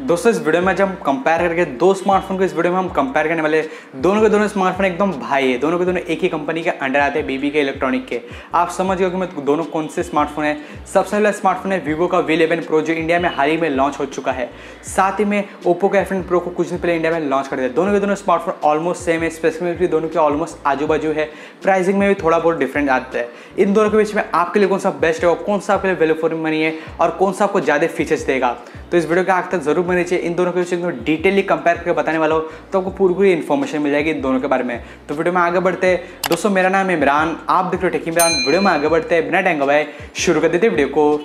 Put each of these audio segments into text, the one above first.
दोस्तों, इस वीडियो में जब हम कंपेयर करके दो स्मार्टफ़ोन को इस वीडियो में हम कंपेयर करने वाले दोनों के दोनों स्मार्टफ़ोन एकदम भाई है, दोनों के दोनों एक ही कंपनी के अंडर आते हैं बीबी के इलेक्ट्रॉनिक के। आप समझ गए कि मैं दोनों कौन से स्मार्टफ़ोन है। सबसे पहला स्मार्टफ़ोन है वीवो का वी इलेवन प्रो जो इंडिया में हाल ही में लॉन्च हो चुका है। साथ ही में ओप्पो का एफ़ प्रो को कुछ दिन पहले इंडिया में लॉन्च कर दिया। दोनों के दोनों स्मार्टफ़ोन ऑलमोस्ट सेम है स्पेसिफिकली दोनों के ऑलमोस्ट आजू बाजू है। प्राइसिंग में भी थोड़ा बहुत डिफरेंट आता है। इन दोनों के बीच में आपके लिए कौन सा बेस्ट है कौन सा आपके लिए वैल्यू फॉर मनी है और कौन सा आपको ज़्यादा फीचर्स देगा? तो इस वीडियो के आगे तक ज़रूर बने चाहिए इन दोनों के बीच में डिटेली कंपेयर करके बताने वाला हो तो आपको पूरी पूरी इन्फॉर्मेशन मिल जाएगी इन दोनों के बारे में। तो वीडियो में आगे बढ़ते दोस्तों, मेरा नाम इमरान, आप देख रहे हो टेक इमरान। वीडियो में आगे बढ़ते हैं। बिना टैंग गवाए शुरू कर देते वीडियो को।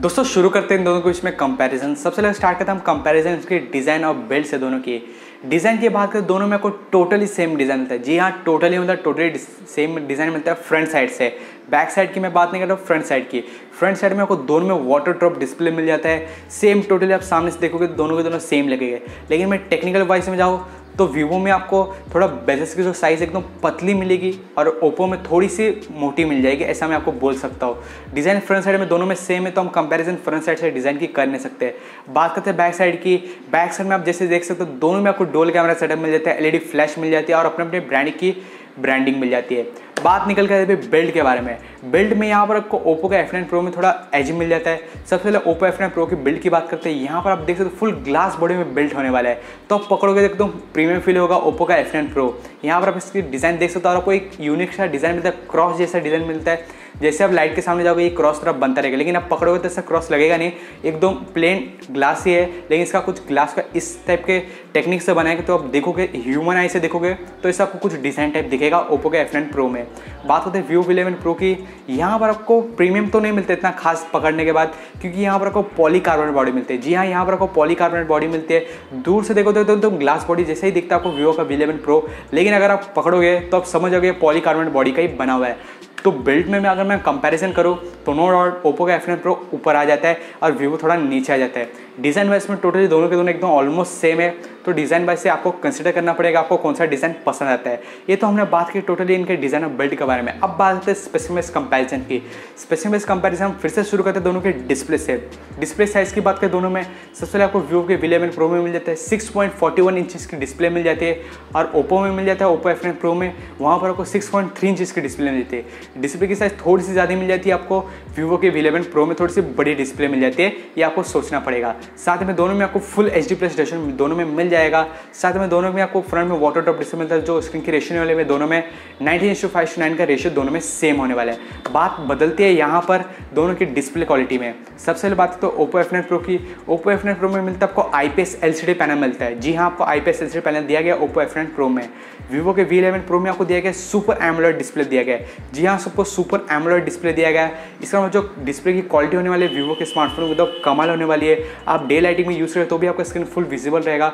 दोस्तों, शुरू करते हैं इन दोनों के बीच में कंपैरिजन सबसे पहले स्टार्ट करते हैं हम कंपैरिजन इसके डिज़ाइन और बिल्ड से दोनों की। डिज़ाइन की बात करें, दोनों में आपको टोटली सेम डिज़ाइन मिलता है। जी हाँ टोटली मतलब टोटली सेम डिज़ाइन मिलता है फ्रंट साइड से। बैक साइड की मैं बात नहीं कर रहा हूँ फ्रंट साइड की। फ्रंट साइड में आपको दोनों में वाटर ड्रॉप डिस्प्ले मिल जाता है। सेम टोटली आप सामने से देखोगे, दोनों के दोनों सेम लगेंगे। लेकिन मैं टेक्निकल वाइज में जाऊँ तो वीवो में आपको थोड़ा बेजस की जो साइज़ एकदम पतली मिलेगी और ओप्पो में थोड़ी सी मोटी मिल जाएगी, ऐसा मैं आपको बोल सकता हूँ। डिज़ाइन फ्रंट साइड में दोनों में सेम है तो हम कंपेरिजन फ्रंट साइड से डिज़ाइन की कर नहीं सकते। बात करते हैं बैक साइड की। बैक साइड में आप जैसे देख सकते हो, दोनों में आपको डोल कैमरा सेटअप मिल जाता है एलईडी फ्लैश मिल जाती है और अपने अपने ब्रांड की ब्रांडिंग मिल जाती है। बात निकल कर अभी बिल्ड के बारे में। बिल्ड में यहाँ पर आपको ओप्पो का एफ़ प्रो में थोड़ा एज मिल जाता है। सबसे पहले ओप्पो एफ़ प्रो की बिल्ड की बात करते हैं। यहाँ पर आप देख सकते हो फुल ग्लास बॉडी में बिल्ड होने वाला है। तो आप पकड़ोगे एकदम प्रीमियम फील होगा ओप्पो का एफ़ प्रो यहाँ पर आप इसकी डिज़ाइन देख सकते हो और आपको एक यूनिक सा डिज़ाइन मिलता है। क्रॉस जैसा डिज़ाइन मिलता है। जैसे आप लाइट के सामने जाओगे, ये क्रॉस तरफ़ बनता रहेगा। लेकिन आप पकड़ोगे तो ऐसा क्रॉस लगेगा नहीं। एकदम प्लेन ग्लास ही है। लेकिन इसका कुछ ग्लास का इस टाइप के टेक्निक से बनाएँगे तो आप देखोगे ह्यूमन आई से देखोगे तो इसका आपको कुछ डिज़ाइन टाइप दिखेगा ओप्पो के एफ़ प्रो में। बात करते हैं व्यू इलेवन प्रो की। यहाँ पर आपको प्रीमियम तो नहीं मिलता इतना खास पकड़ने के बाद, क्योंकि यहाँ पर आपको पॉलीकार्बोनेट बॉडी मिलती है। जी हाँ यहाँ पर आपको पॉलीकार्बोनेट बॉडी मिलती है। दूर से देखो तो एकदम ग्लास बॉडी जैसे ही दिखता है आपको वीवो का वी इलेवन प्रो लेकिन अगर आप पकड़ोगे तो आप समझोगे पॉलीकार्बोनेट बॉडी का ही बना हुआ है। तो बिल्ट में मैं अगर मैं कंपैरिजन करूँ तो नो डाउट ओप्पो का एफ़ प्रो ऊपर आ जाता है और वीवो थोड़ा नीचे आ जाता है। डिज़ाइन वाइज में टोटली दोनों के दोनों एकदम ऑलमोस्ट सेम है। तो डिज़ाइन वाइज से आपको कंसिडर करना पड़ेगा, आपको कौन सा डिज़ाइन पसंद आता है। ये तो हमने बात की टोटली इनके डिज़ाइन और बिल्ड के बारे में। अब बात करते हैं स्पेसिफिक कंपेरिजन की। स्पेसिफिक कंपेरिजन हम फिर से शुरू करते हैं दोनों के डिस्प्ले से। डिस्प्ले साइज़ की बात करें दोनों में, सबसे पहले आपको व्यू के विलेवन प्रो में मिल जाता है। Six point forty one inches की डिस्प्ले मिल जाती है और ओप्पो में मिल जाता है ओप्पो एफ़ प्रो में। वहाँ पर आपको सिक्स पॉइंट थ्री इंचज़ की डिस्प्ले मिल जाती है। डिस्प्ले की साइज़ थोड़ी सी ज़्यादा मिल जाती है आपको। वीवो के विलेवन प्रो में थोड़ी सी बड़ी डिस्प्ले मिल जाती है। ये आपको सोचना पड़ेगा। साथ में दोनों में आपको फुल एच डी प्लस दोनों में मिल जाएगा। साथ में दोनों में आपको फ्रंट में वाटर ड्रॉप डिस्प्ले मिलता है, जो स्क्रीन की रेशियो वाले में दोनों में nineteen is to five nine का रेशियो दोनों में सेम होने वाला है। बात बदलती है यहाँ पर दोनों की डिस्प्ले क्वालिटी में। सबसे पहले बात तो ओप्पो एफ़ प्रो की। ओप्पो एफ़ प्रो में मिलता है आपको I P S L C D panel मिलता है। जी हाँ आपको I P S L C D panel दिया गया ओप्पो एफ़ प्रो में। वीवो के वी इलेवन प्रो में आपको दिया गया सुपर एमोलेड डिस्प्ले दिया गया जी हाँ सबको सुपर एमोलेड डिस्प्ले दिया गया इसका मतलब जो डिस्प्ले की क्वालिटी होने वाली है वीवो के स्मार्टफ़ोन में तो कमाल होने वाली है। आप डे लाइटिंग में यूज़ करें तो भी आपका स्क्रीन फुल विजिबल रहेगा।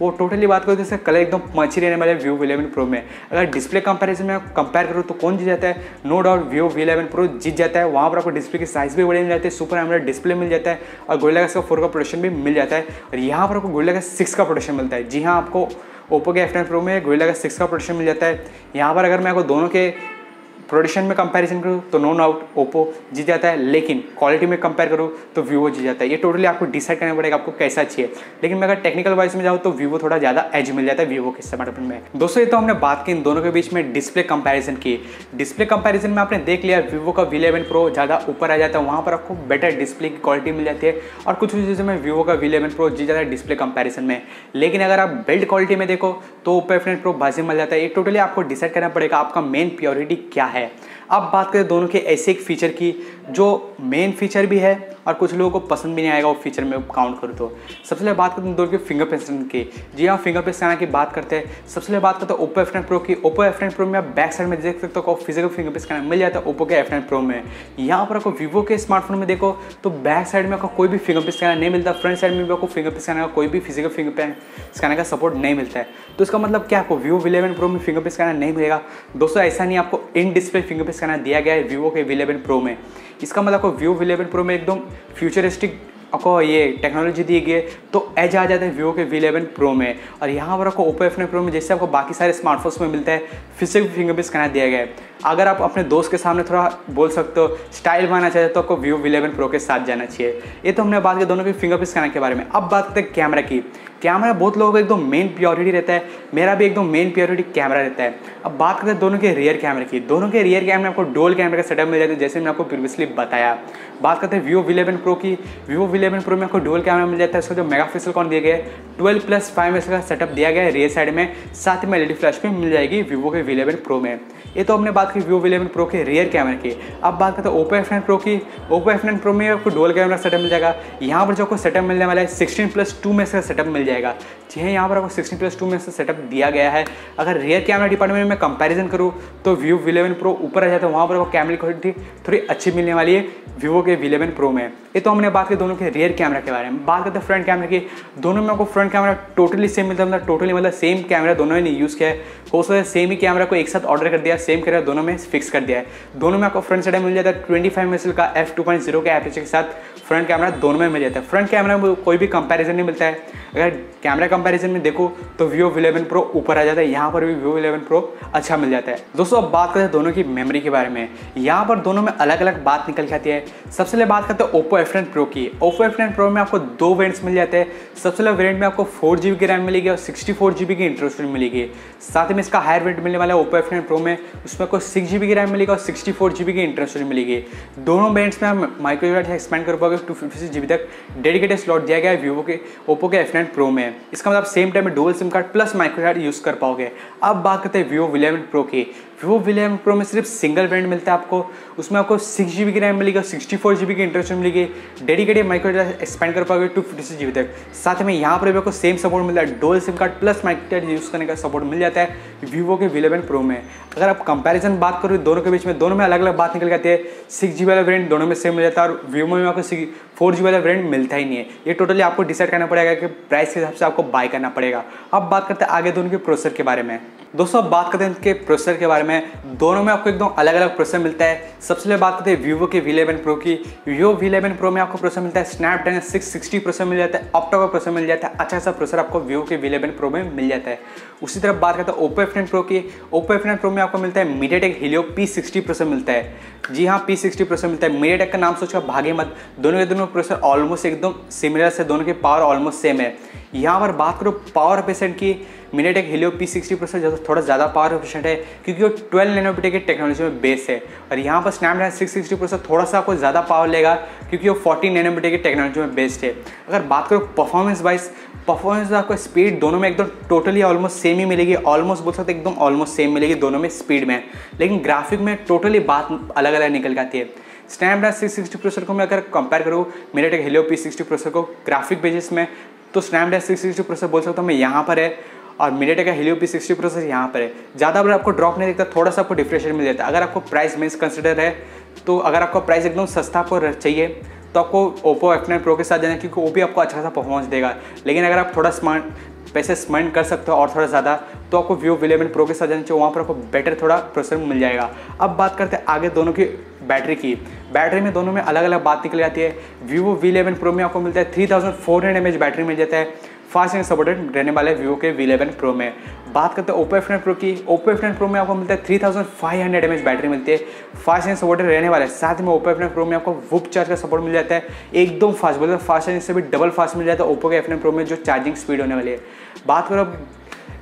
वो टोटली बात करो तो इसका कलर एकदम मची रहने वाले व्यू इलेवन प्रो में। अगर डिस्प्ले कंपैरिजन में कंपेयर करो तो कौन जीत जाता है? No doubt Vivo eleven pro जीत जाता है। वहाँ पर आपको डिस्प्ले की साइज़ भी बड़ी मिल जाती है सुपर एमोलेड डिस्प्ले मिल जाता है और गोरिल्ला का फोर का प्रोडक्शन भी मिल जाता है। और यहाँ पर आपको गोरिल्ला का सिक्स का प्रोडक्शन मिलता है। जी हाँ आपको ओप्पो के एफ़ प्रो में गोरिल्ला का सिक्स का प्रोडक्शन मिल जाता है। यहाँ पर अगर मैं आपको दोनों के प्रोडक्शन में कंपैरिजन करूँ तो नो डाउट ओप्पो जीत जाता है, लेकिन क्वालिटी में कंपेयर करूँ तो वीवो जीत जाता है। ये टोटली आपको डिसाइड करना पड़ेगा, आपको कैसा चाहिए। लेकिन मैं अगर टेक्निकल वाइज में जाऊँ तो वीवो थोड़ा ज़्यादा एज मिल जाता है वीवो के स्मार्टफ़ोन में। दोस्तों, ये तो हमने बात की, इन दोनों के बीच में डिस्प्ले कंपेरिजन की। डिस्प्ले कंपेरिजन में आपने देख लिया वीवो का वी प्रो ज़्यादा ऊपर आ जाता है, वहाँ पर आपको बेटर डिस्प्ले की क्वालिटी मिल जाती है, और कुछ कुछ चीज़ों में वीवो का वी इलेवन प्रो जीत जाता है डिस्प्ले कंपेरिजन में। लेकिन अगर आप बिल्ड क्वालिटी में देखो तो ओप्पो एफ़ प्रो बाजी मिल जाता है। ये टोटली आपको डिसाइड करना पड़ेगा, आपका मेन प्योरिटी क्या है। अब बात करें दोनों के ऐसे एक फीचर की जो मेन फीचर भी है और कुछ लोगों को पसंद भी नहीं आएगा वो फीचर में काउंट करूँ तो। सबसे पहले बात करते हैं दोनों के फिंगरप्रिंट स्कैनर की। जी हाँ फिंगरप्रिंट स्कैनर की बात करते हैं। सबसे पहले बात करते हैं ओप्पो एफ़ प्रो की। ओप्पो एफ़ प्रो में आप बैक साइड में देख सकते हो फ़िज़िकल फिंगरप्रिंट स्कैनर मिल जाता है ओप्पो के एफ़ प्रो में। यहाँ पर आपको वीवो के स्मार्टफ़ोन में देखो तो बैक साइड में आपको कोई भी फिंगरप्रिंट स्कैनर नहीं मिलता। फ्रंट साइड में भी आपको फिंगरप्रिंट स्कैनर का कोई भी फ़िज़िकल फिंगरप्रिंट स्कैनर का सपोर्ट नहीं मिलता है। तो इसका मतलब क्या आपको वीवो इलेवन प्रो में फिंगरप्रिंट स्कैनर नहीं मिलेगा। दोस्तों, ऐसा नहीं आपको इन डिस्प्ले फिंगरप्रिंट स्कैनर दिया गया है वीवो के इलेवन प्रो में। इसका मतलब आपको व्यू इलेवन प्रो में एकदम फ्यूचरिस्टिक आपको ये टेक्नोलॉजी दी गई है तो एज आ जाते हैं वीवो के वी इलेवन प्रो में। और यहाँ पर आपको ओपो एफ़ प्रो में जैसे आपको बाकी सारे स्मार्टफोन्स में मिलता है फ़िज़िकल फिंगरप्रिंट स्कैनर दिया गया है अगर आप अपने दोस्त के सामने थोड़ा बोल सकते हो स्टाइल बनाना चाहते हो तो आपको व्यू इलेवन प्रो के साथ जाना चाहिए। ये तो हमने बात की दोनों की फिंगरप्रिंट स्कैनर के बारे में। अब बात करते हैं कैमरा की। कैमरा बहुत लोगों का एकदम मेन प्योरिटी रहता है। मेरा भी एकदम मेन प्योरिटी कैमरा रहता है। अब बात करते हैं दोनों के रियर कैमरे की। दोनों के रियर कैमरे आपको डोल कैमरे का सेटअप मिल जाता है, जैसे मैंने आपको प्रीवियसली बताया। बात करते हैं वीवो इलेवन प्रो की। वीवो इलेवन प्रो में आपको डोल कैमरा मिल जाता है। उसका जो मेगा पिक्सल कौन दिया गया है ट्वेल्व प्लस फाइव का सेटअप दिया गया है रियर साइड में। साथ में एलईडी फ्लैश भी मिल जाएगी वीवो के इलेवन प्रो में। ये तो हमने बात की वीवो इलेवन प्रो के रियर कैमरे की। अब बात करते हैं ओपो एफ़ प्रो की। ओपो एफ़ प्रो में आपको डोल कैमरा सेटअप मिल जाएगा। यहाँ पर जो आपको सेटअप मिलने वाला है सिक्सटीन प्लस टू में से सेटअप मिल जाएगा। जी हाँ यहाँ पर आपको सिक्सटीन प्लस टू में से सेटअप दिया गया है। अगर रियर कैमरा डिपार्टमेंट में कंपेरिजन करूँ तो व्यू इलेवन प्रो ऊपर आ जाता है, वहाँ पर आपको कैमरे क्वालिटी थोड़ी अच्छी मिलने वाली है वीवो के इलेवन प्रो में। ये तो हमने बात की दोनों के रियर कैमरा के बारे में। बात करते हैं फ्रंट कैमरा की। दोनों में आपको फ्रंट कैमरा टोटली सेम मिलता है मतलब टोटली मतलब सेम कैमरा दोनों ने यूज़ किया है। हो सकता है सेम ही कैमरा को एक साथ ऑर्डर कर दिया सेम कैमरा दोनों में फिक्स कर दिया है। दोनों में आपको फ्रंट साइड मिल जाता है ट्वेंटी फाइव मेसल का एफ़ टू पॉइंट ज़ीरो के एपरेचर के साथ फ्रंट कैमरा दोनों में मिल जाता है। फ्रंट कैमरा में कोई भी कंपैरिजन नहीं मिलता है। अगर कैमरा कंपैरिजन में देखो तो वीवो इलेवन प्रो ऊपर आ जाता है। यहाँ पर भी वीवो इलेवन प्रो अच्छा मिल जाता है। दोस्तों, अब बात करते हैं दोनों की मेमोरी के बारे में। यहाँ पर दोनों में अलग अलग बात निकल के आती है। सबसे पहले बात करते हैं ओप्पो एफ़ प्रो की। ओप्पो एफ़ एन प्रो में आपको दो वेरियंट्स मिल जाते हैं। सबसे पहले वेरियंट में आपको फोर जी की रैम मिलेगी और सिक्सटी फोर जी की इंटरेस्ट मिलेगी। साथ में इसका हायर वेरियंट मिलने वाला है ओप्पो एफ़ प्रो में। उसमें आपको सिक्स जी की रैम मिलेगी और सिक्सटी फोर जी की इंटरेस्ट मिलेगी। दोनों वेरियंट्स में आप माइक्रो एक्सपेंड कर पाओगे टू फिफ्टी सिक्स जी तक डेडिकेटेड स्लॉट दिया गया है वीवो के ओप्पो के एफ़ एन प्रो में। इसका मतलब सेम टाइम में dual SIM card plus micro card use कर पाओगे। अब बात करते हैं वीवो इलेवन प्रो की। वीवो इलेवन प्रो में सिर्फ़ सिंगल ब्रांड मिलता है आपको। उसमें आपको सिक्स जी बी की रैम मिलेगी सिक्सटी फोर जी बी की इंटरेस्ट मिलेगी। डेडिकेटेड माइक्रो एक्सपेंड कर पाओगे two fifty six G B तक। साथ में यहाँ पर भी आपको सेम सपोर्ट मिलता है। Dual SIM card plus micro use करने का सपोर्ट मिल जाता है वीवो के इलेवन प्रो में। अगर आप कंपेरिजन बात करो दोनों के बीच में, दोनों में अलग अलग बात निकल जाती है। सिक्स जी वाला ब्रांड दोनों में सेम मिल जाता है और वीवो में आपको फोर जी वाला ब्रांड मिलता ही नहीं है। ये टोटली आपको डिसाइड करना पड़ेगा कि प्राइस के हिसाब से आपको बाय करना पड़ेगा। अब बात करते हैं आगे दोनों के प्रोसेसर के बारे में। दोस्तों, अब बात करते हैं इनके प्रोसेसर के बारे में। दोनों में आपको एकदम अलग अलग प्रोसेसर मिलता है। सबसे पहले बात करते हैं वीवो के वी इलेवन प्रो की। वीवो वी इलेवन प्रो में आपको प्रोसेसर मिलता है स्नैपड्रैगन सिक्स सिक्सटी प्रोसेसर मिल जाता है ऑप्टो का प्रोसेसर मिल जाता है अच्छा सा प्रोसेसर आपको वीवो के वी इलेवन प्रो में मिल जाता है। उसी तरफ़ बात करते हैं ओप्पो एफ़ प्रो की। ओप्पो एफ़ प्रो में आपको मिलता है MediaTek Helio P sixty processor मिलता है। जी हाँ पी सिक्सटी प्रोसेसर मिलता है। मीडियाटेक का नाम सोचकर भागे मत। दोनों के दोनों प्रोसेसर ऑलमोस्ट एकदम सिमिलर से, दोनों के पावर ऑलमोस्ट सेम है। यहाँ पर बात करो पावर पेशेंट की MediaTek Helio P sixty processor थोड़ा ज़्यादा पावर एफिशिएंट है, क्योंकि वो ट्वेल्व नैनोमीटर की टेक्नोलॉजी में बेस है। और यहाँ पर स्नैपड्रैगन सिक्स सिक्सटी प्रोसेसर थोड़ा सा आपको ज़्यादा पावर लेगा, क्योंकि वो फोर्टीन नैनोमीटर की टेक्नोलॉजी में बेस्ड है। अगर बात करो परफॉर्मेंस वाइज परफॉर्मेंस आपको स्पीड दोनों में एकदम टोटली ऑलमोस्ट सेम ही मिलेगी ऑलमोस्ट बोल सकते एकदम ऑलमोस्ट सेम मिलेगी दोनों में स्पीड में। लेकिन ग्राफिक में टोटली बात अलग अलग निकल जाती है। स्नैपड्रैगन सिक्स सिक्सटी प्रोसेसर को मैं अगर कंपेयर करूँ MediaTek Helio P sixty processor को ग्राफिक बेसिस में तो स्नैपड्रैगन सिक्स सिक्सटी प्रोसेसर बोल सकता हूँ मैं यहाँ पर है और मीडियाटेक का हिलियो पी सिक्सटी प्रोसेसर यहाँ पर है। ज़्यादा अगर आपको ड्रॉप नहीं दिखता, थोड़ा सा आपको डिफ्रेशन मिल जाता है। अगर आपको प्राइस मीन्स कंसिडर है तो अगर आपका प्राइस एकदम सस्ता आपको चाहिए तो आपको ओप्पो एफ़ नाइन प्रो के साथ जाना क्योंकि वो भी आपको अच्छा सा परफॉर्मेंस देगा। लेकिन अगर आप थोड़ा स्मार्ट पैसे स्पेंड कर सकते हो और थोड़ा ज़्यादा तो आपको व्यू इलेवन प्रो के साथ जाना चाहिए। वहाँ पर आपको बेटर थोड़ा प्रोसेसर मिल जाएगा। अब बात करते हैं आगे दोनों की बैटरी की। बैटरी में दोनों में अलग अलग बात निकल जाती है। वीवो वी इलेवन प्रो में आपको मिलता है three thousand four hundred M H battery मिल जाता है। फास्ट एंड सपोर्टेड रहने वाले वीवो के वी इलेवन प्रो में। बात करते हैं ओपो एफ़ प्रो की। ओपो एफ़ प्रो में आपको मिलता है three thousand five hundred M H battery मिलती है। फास्ट एंड सपोर्टेड रहने वाले। साथ में ओपो एफ़ प्रो में आपको वुप चार्ज का सपोर्ट मिल जाता है। एकदम फास्ट बोलते फास्ट एंड से भी डबल फास्ट मिल जाता है ओपो के एफ़ प्रो में जो चार्जिंग स्पीड होने वाली है। बात करो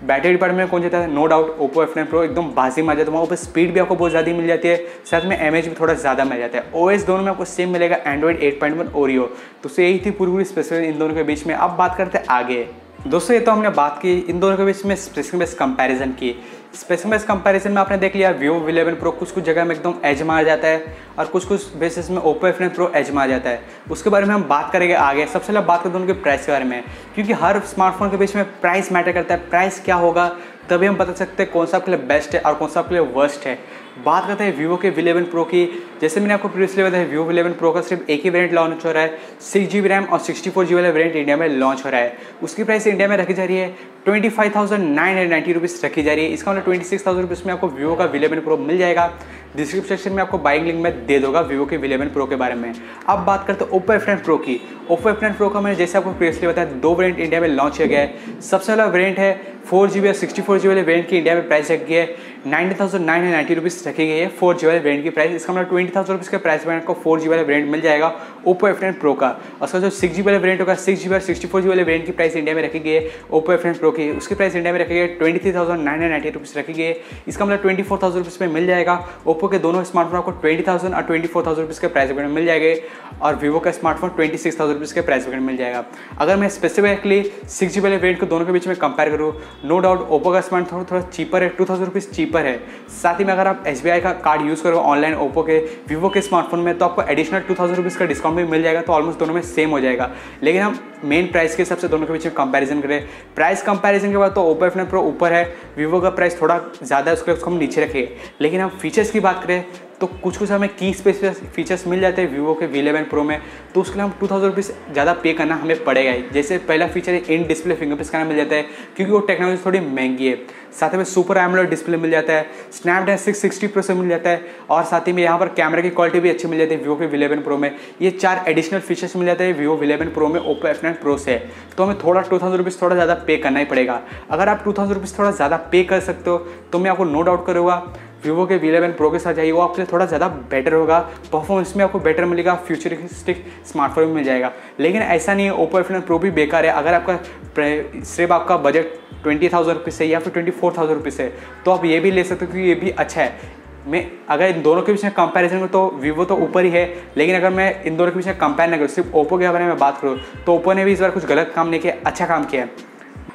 बैटरी डिपार्टमेंट कौन जाता है? No doubt Oppo F nine pro एकदम बाजी मार जाता है। वहाँ पर स्पीड भी आपको बहुत ज़्यादा मिल जाती है। साथ में एमएच भी थोड़ा ज़्यादा मिल जाता है। ओएस दोनों में आपको सेम मिलेगा Android eight point one Oreo तो यही थी पूरी पूरी स्पेशल इन दोनों के बीच में। अब बात करते हैं आगे। दोस्तों, ये तो हमने बात की, इन दोनों के बीच में स्पेसिंग बेस कंपैरिजन की। स्पेसिंग बेस कंपैरिजन में आपने देख लिया वीवो इलेवन प्रो कुछ कुछ जगह में एकदम एज मार जाता है और कुछ कुछ बेसिस में ओप्पो एफ़ प्रो एज मार जाता है। उसके बारे में हम बात करेंगे आगे। सबसे पहले बात करते हैं उनके प्राइस के बारे में, क्योंकि हर स्मार्टफ़ोन के बीच में प्राइस मैटर करता है। प्राइस क्या होगा, तभी हम बता सकते हैं कौन सा आपके लिए बेस्ट है और कौन सा आपके लिए वर्स्ट है। बात करते हैं वीवो के इलेवन प्रो की। जैसे मैंने आपको प्रीवियसली बताया वीवो इलेवन प्रो का सिर्फ़ एक ही वेरियंट लॉन्च हो रहा है। सिक्स जी रैम और सिक्सटी फोर जी वाला वेरियंट इंडिया में लॉन्च हो रहा है। उसकी प्राइस इंडिया में रखी जा रही है twenty five thousand nine hundred ninety rupees रखी जा रही है। इसका मतलब ट्वेंटी सिक्स थाउज़ेंड रुपीज़ में आपको वीवो का इलेवन प्रो मिल जाएगा। डिस्क्रिप्शन सेक्शन में आपको बाइंग लिंक में दे दूँगा वीवो के विलेवन प्रो के बारे में। अब बात करते हैं ओप्पो एफ़ प्रो की। ओप्पो एफ़ प्रो का मैंने जैसे आपको प्रीवियसली बताया, दो वेरियंट इंडिया में लॉन्च किया गया है। सबसे पहला वेरियंट है फोर जी बी और सिक्सटी फोर जी वाले वेरियंट की इंडिया में प्राइस रखी है। Ninety thousand nine hundred ninety rupees रखी गई है फोर जी वाले वेरियंट की प्राइस इसका मतलब ट्वेंटी थाउज़ेंड रुपीज़ का प्राइस में आपको फोर जी वाले वेरियंट मिल जाएगा ओप्पो एफ़ प्रो का। उसका जो सिक्स जी वाले वेरियंट होगा सिक्स जी और सिक्सटी फोर जी वाले वेरियंट की प्राइस इंडिया में रखी गई है ओप्पो एफ़ प्रो की। उसकी प्राइस इंडिया में रखी गई है twenty three thousand nine hundred ninety rupees रखी गई है। इसका मतलब ट्वेंटी फोर थाउज़ेंड रुपीज़ में मिल जाएगा ओप्पो के दोनों स्मार्टफ़ोन आपको ट्वेंटी थाउज़ेंड और ट्वेंटी फोर थाउज़ेंड रुपीज़ के प्राइस में मिल जाएँगे और वीवो का smartphone twenty six thousand rupees के प्राइस में मिल जाएगा। अगर मैं स्पेसिफिकली सिक्स जी वाले वेरियंट को दोनों के बीच में कंपेयर करूँ नो डाउट ओप्पो का स्मार्टफ़ोन थोड़ा चीपर है टू थाउज़ेंड रुपीज़ चीपर है। साथ ही में अगर आप एस बी आई का कार्ड यूज़ करो ऑनलाइन ओप्पो के वीवो के स्मार्टफ़ोन में तो आपको एडिशनल टू थाउज़ेंड रुपीज़ का डिस्काउंट भी मिल जाएगा तो ऑलमोस्ट दोनों में सेम हो जाएगा। लेकिन हम मेन प्राइस के हिसाब से दोनों के बीच में कंपैरिजन करें। प्राइस कंपैरिजन के बाद तो ओप्पो एफ़ प्रो ऊपर है वीवो का प्राइस थोड़ा ज़्यादा है, उसके उसको हम नीचे रखें लेकिन हम फीचर्स की बात करें तो कुछ कुछ हमें की स्पेसिफिक फीचर्स मिल जाते हैं वीवो के वी इलेवन प्रो में। तो उसके लिए हम टू थाउज़ेंड रुपीज़ ज़्यादा पे करना हमें पड़ेगा ही। जैसे पहला फीचर है इन डिस्प्ले फिंगरप्रिंट करना मिल जाता है, क्योंकि वो टेक्नोलॉजी थोड़ी महँगी है। साथ में सुपर एमोलेड डिस्प्ले मिल जाता है स्नैपड्रैगन सिक्स सिक्सटी प्रो से मिल जाता है, और साथ ही में यहाँ पर कैमरा की क्वालिटी भी अच्छी मिल जाती है वीवो के विलेवन प्रो में। ये चार एडिशनल फीचर्स मिल जाते हैं वीवो विलेवन प्रो में ओप्पो एफ़ नाइन प्रो से। तो हमें थोड़ा टू थाउज़ेंड रुपीज़ थोड़ा ज़्यादा पे करना ही पड़ेगा। अगर आप टू थाउज़ेंड रुपीज़ थोड़ा ज़्यादा पे कर सकते हो तो मैं आपको नो डाउट करूँगा वीवो के वी इलेवन प्रो के साथ जाइए, वो आपके लिए थोड़ा ज़्यादा बेटर होगा। परफॉर्मेंस में आपको बेटर मिलेगा फ्यूचरिस्टिक स्मार्टफ़ोन मिल जाएगा। लेकिन ऐसा नहीं है ओप्पो एफ़ प्रो भी बेकार है। अगर आपका सिर्फ़ आपका बजट ट्वेंटी थाउज़ेंड रुपीज़ है या फिर ट्वेंटी फोर थाउज़ेंड रुपीज़ है तो आप ये भी ले सकते हो क्योंकि ये भी अच्छा है। मैं, अगर इन दोनों के बीच में कंपैरिजन करूँ तो वीवो तो ऊपर ही है, लेकिन अगर मैं इन दोनों के बीच में कंपेयर ना करूँ, सिर्फ़ ओप्पो के बारे में बात करूँ तो ओप्पो ने भी इस बार कुछ गलत काम नहीं किया अच्छा काम किया है।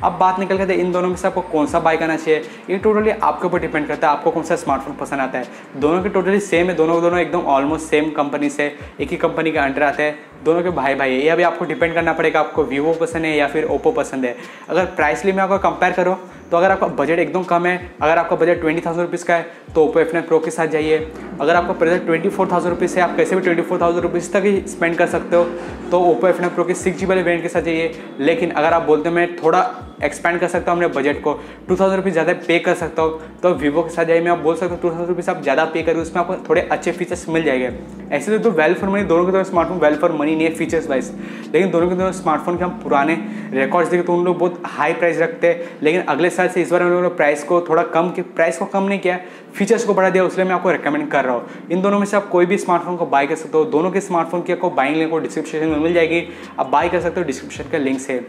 अब बात निकल करते इन दोनों में से आपको कौन सा बाइक आना चाहिए? ये टोटली आपके ऊपर डिपेंड करता है, आपको कौन सा स्मार्टफ़ोन पसंद आता है। दोनों के टोटली सेम है, दोनों दोनों एकदम ऑलमोस्ट सेम कंपनी से, एक ही कंपनी के अंडर आते हैं। दोनों के भाई भाई है। ये अभी आपको डिपेंड करना पड़ेगा, आपको वीवो पसंद है या फिर ओप्पो पसंद है। अगर प्राइसली में आपको कंपेयर करो तो अगर आपका बजट एकदम कम है, अगर आपका बजट ट्वेंटी थाउज़ेंड रुपीज़ का है तो ओप्पो एफ़ प्रो के साथ जाइए। अगर आपका budget twenty four thousand rupees है, आप कैसे भी ट्वेंटी फोर थाउज़ेंड रुपीज़ तक ही स्पेंड कर सकते हो तो ओप्पो एफ़ प्रो के सिक्स जी वाले वेरियंट के साथ जाइए। लेकिन अगर आप बोलते मैं थोड़ा एक्सपेंड कर सकता हूँ अपने बजट को टू थाउज़ेंड रुपीज़ ज़्यादा पे कर सकता हूँ तो वीवो के साथ जाइए। मैं आप बोल सकता हूँ टू थाउज़ेंड रुपीज़ आप ज़्यादा पे करें उसमें आपको थोड़े अच्छे फीचर्स मिल जाएँगे। ऐसे तो वेल फॉर मनी दोनों के दोनों स्मार्टफ़ोन वेल फॉर मनी नहीं है फीचर्स वाइज लेकिन दोनों के दोनों स्मार्टफ़ोन के हम पुराने रिकॉर्ड्स देखें तो उन लोग बहुत हाई प्राइस रखते हैं। लेकिन अगले साल से इस बार उन लोगों ने प्राइस को थोड़ा कम प्राइस को कम नहीं किया फीचर्स को बढ़ा दिया, उसलिए मैं आपको रिकमेंड कर रहा हूँ। इन दोनों में से आप कोई भी स्मार्टफ़ोन को बाय कर सकते हो। दोनों के स्मार्टफ़ोन की आपको बाइंग लिंक को डिस्क्रिप्शन में मिल जाएगी। आप बाय कर सकते हो डिस्क्रिप्शन का लिंक से।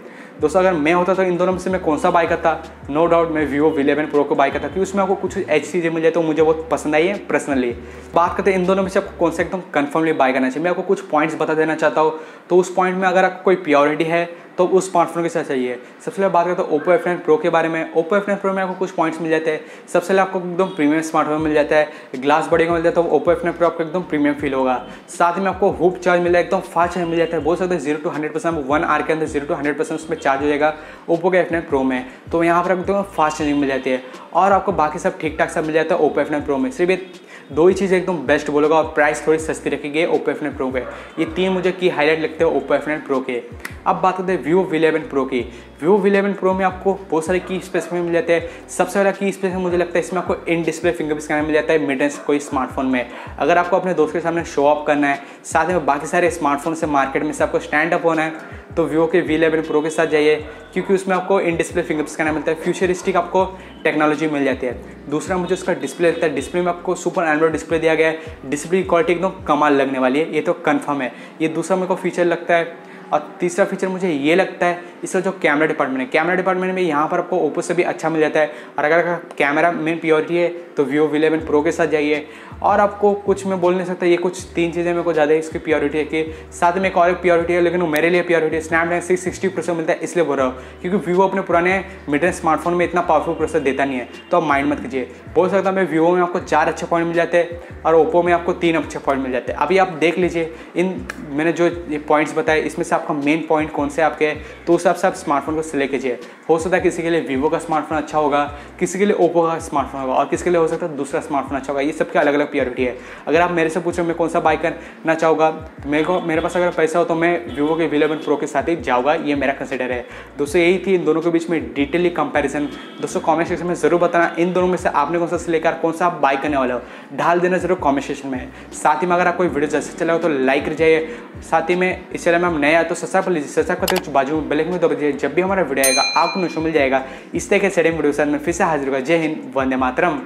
दोस्तों, अगर मैं होता तो इन दोनों में से मैं कौन सा बाय करता? नो डाउट मैं वीवो वी इलेवन प्रो को बाय करता, क्योंकि उसमें आपको कुछ एच चीज़ें मिल जाए तो मुझे बहुत पसंद आई है पर्सनली बात करते हैं इन दोनों में से आपको कौन सा एकदम कन्फर्मली बाय करना चाहिए। मैं आपको कुछ पॉइंट्स बता देना चाहता हूँ। तो उस पॉइंट में अगर आपको कोई प्योरिटी है तो उस स्मार्टफ़ोन के साथ चाहिए। सबसे पहले बात करते हैं ओप्पो एफ़ प्रो के बारे में। ओप्पो एफ़ प्रो में आपको कुछ पॉइंट्स मिल जाते हैं। सबसे पहले आपको एकदम प्रीमियम स्मार्टफ़ोन मिल जाता है। ग्लास बड़ी का मिल जाता है तो ओप्पो एफ़ प्रो आपको एकदम प्रीमियम फील होगा। साथ में आपको हुप चार्ज मिल एकदम फास्ट चार्ज मिल जाता है। बोल सकते हैं zero to hundred percent one hour के अंदर ज़ीरो टू हंड्रेड परसेंट उसमें चार्ज हो जाएगा ओप्पो के एफ़ प्रो में। तो यहाँ पर एकदम फास्ट चार्जिंग मिल जाती है। और आपको बाकी सब ठीक ठाक सब मिल जाता है ओप्पो एफ़ प्रो में। सिर्फ़ दो ही चीज़ें एकदम बेस्ट बोलोगा और प्राइस थोड़ी सस्ती रखी गई ओप्पो एफ़ नाइन प्रो के। ये तीन मुझे की हाईलाइट लगते हैं ओप्पो एफ़ नाइन प्रो के। अब बात करते हैं व्यू विलेवन प्रो की। व्यू विलेवन प्रो में आपको बहुत सारे की स्पेसिफिक मिल जाते हैं। सबसे पहला की स्पेसिफिक मुझे लगता है इसमें आपको इन डिस्प्ले फिंगरप्रिंट स्कैनर मिल जाता है मिड रेंज कोई स्मार्टफ़ोन में। अगर आपको अपने दोस्त के सामने शो ऑफ़ करना है, साथ में बाकी सारे स्मार्टफ़ोन से मार्केट में से आपको स्टैंड अप होना है तो वीवो के वी इलेवन प्रो के साथ जाइए, क्योंकि उसमें आपको इन डिस्प्ले फिंगर स्कैनर मिलता है। फ्यूचरिस्टिक आपको टेक्नोलॉजी मिल जाती है। दूसरा मुझे उसका डिस्प्ले लगता है। डिस्प्ले में आपको सुपर एंड्रॉइड डिस्प्ले दिया गया है। डिस्प्ले की क्वालिटी एकदम कमाल लगने वाली है। ये तो कन्फर्म है। ये दूसरा मेरे को फीचर लगता है। और तीसरा फीचर मुझे ये लगता है, इसका जो कैमरा डिपार्टमेंट है कैमरा डिपार्टमेंट में यहाँ पर आपको ओप्पो से भी अच्छा मिल जाता है। और अगर कैमरा मेन प्योरिटी है तो वीवो इलेवन प्रो के साथ जाइए। और आपको कुछ मैं बोल नहीं सकता, ये कुछ तीन चीज़ें मेरे को ज़्यादा इसकी प्योरिटी है कि साथ में एक और एक प्योरिटी है, लेकिन वो मेरे लिए प्योरिटी है। स्नैपड्रैगन सिक्स सिक्सटी प्रोसेसर मिलता है, इसलिए बोल रहा हूँ। क्योंकि वीवो अपने पुराने मिड रेंज स्मार्टफ़ोन में इतना पावरफुल प्रोसेसर देता नहीं है तो आप माइंड मत कीजिए। बोल सकता हूँ, मैं वीवो में आपको चार अच्छे पॉइंट मिल जाते हैं और ओप्पो में आपको तीन अच्छे पॉइंट मिल जाते हैं। अभी आप देख लीजिए, इन मैंने जो ये पॉइंट्स बताए, इसमें से आपका मेन पॉइंट कौन से आपके? तो उस हिसाब से आप स्मार्टफ़ोन को सिलेक्ट कीजिए। हो सकता है किसी के लिए वीवो का स्मार्टफ़ोन अच्छा होगा, किसी के लिए ओप्पो का स्मार्टफ़ोन होगा और किसी के लिए हो सकता है दूसरा स्मार्टफ़ोन अच्छा होगा। ये सबके अलग अलग प्योरिटी है। अगर आप मेरे से पूछो मैं कौन सा बाई करना चाहूँगा तो मेरे को, मेरे पास अगर पैसा हो तो मैं वीवो के विलेवन प्रो के साथ ही जाऊँगा। ये मेरा कंसिडर है। दोस्तों, यही थी इन दोनों के बीच में डिटेली कंपेरिजन दोस्तों कॉमेंट सेक्शन में ज़रूर बताना इन दोनों में से आपने कौन सा सिलेक्ट कौन सा आप बाई करने वाले हो। ढाल देना ज़रूर कॉमेंट सेक्शन में। साथ ही में अगर आप कोई वीडियो जैसे चला हो तो लाइक कर जाइए साथ ही में इस चैनल में हम नया तो सब्सक्राइब कर लीजिए सब्सक्राइब करते हुए बाजू में बेल में दबा दीजिए, जब भी हमारा वीडियो आएगा, आपको नोशो मिल जाएगा। इस तरह के सेटिंग वीडियो साथ मैं फिर से हाजिर होगा। जय हिंद, वंदे मातरम।